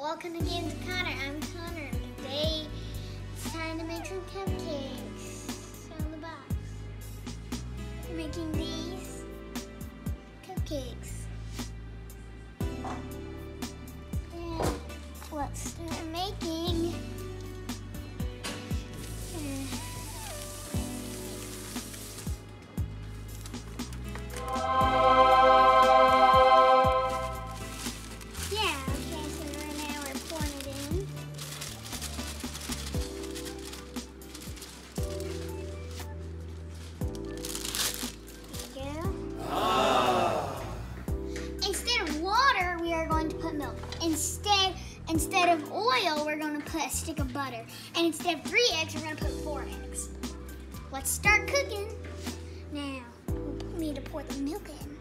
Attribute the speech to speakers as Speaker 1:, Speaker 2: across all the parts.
Speaker 1: Welcome again to Connor. I'm Connor. and Today it's time to make some cupcakes on the box. We're making these cupcakes. Put milk. Instead, instead of oil, we're to put a stick of butter. And instead of three eggs, we're to put four eggs. Let's start cooking. Now, we need to pour the milk in.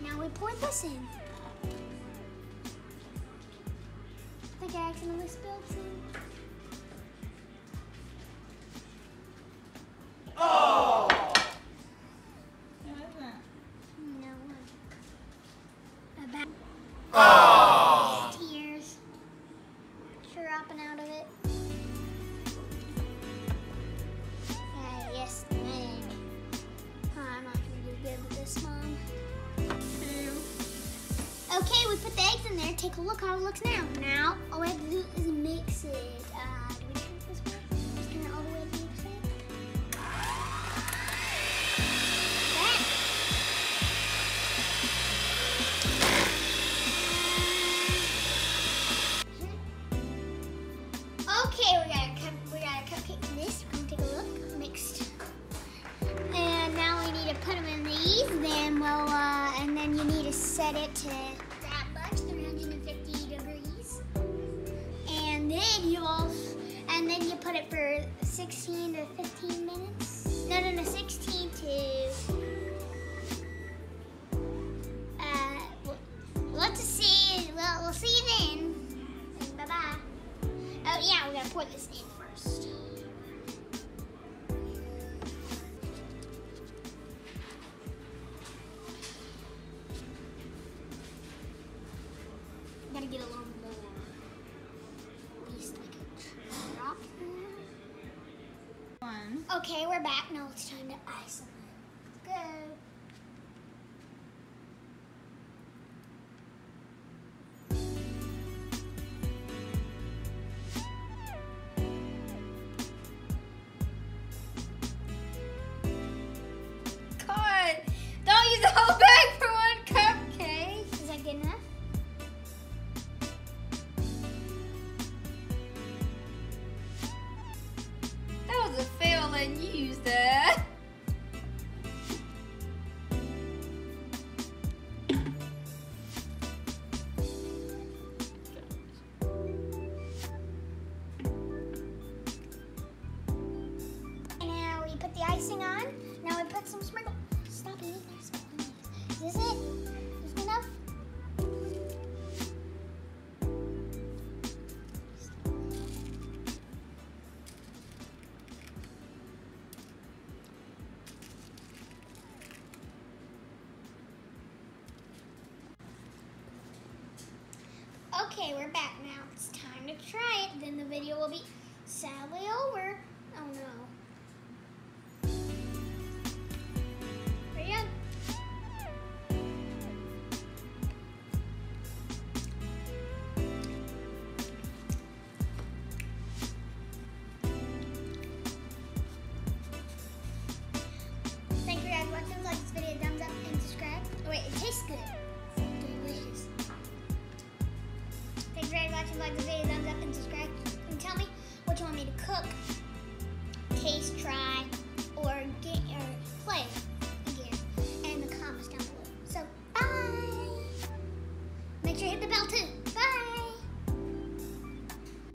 Speaker 1: Now we pour this in. Think I accidentally spilled some. No. About tears dropping out of it. Ah, yes. Oh, I'm not gonna this, Mom. Okay, we put the in there. Take a look how it looks now. Now, all we have to do is mix it. Uh. Okay, we got a cupcake take a look. Mixed. And now we need to put them in these. Then we'll, uh, and then you need to set it to You'll, and then you put it for 16 to 15 minutes. No, no, no, 16 to. Uh, let's see. Well, we'll see you then. Bye bye. Oh yeah, we gotta pour this in first. Gotta get a little more. Okay, we're back. Now it's time to. Let's go.
Speaker 2: Use.
Speaker 1: Now we put the icing on. Now we put some sprinkle. Stop eating sprinkles. Is this it? Is this enough? Okay, we're back now. It's time to try it. Then the video will be sadly over. Oh no. Guys. Like this video, thumbs up and subscribe. And tell me what you want me to cook, taste, try, or get or play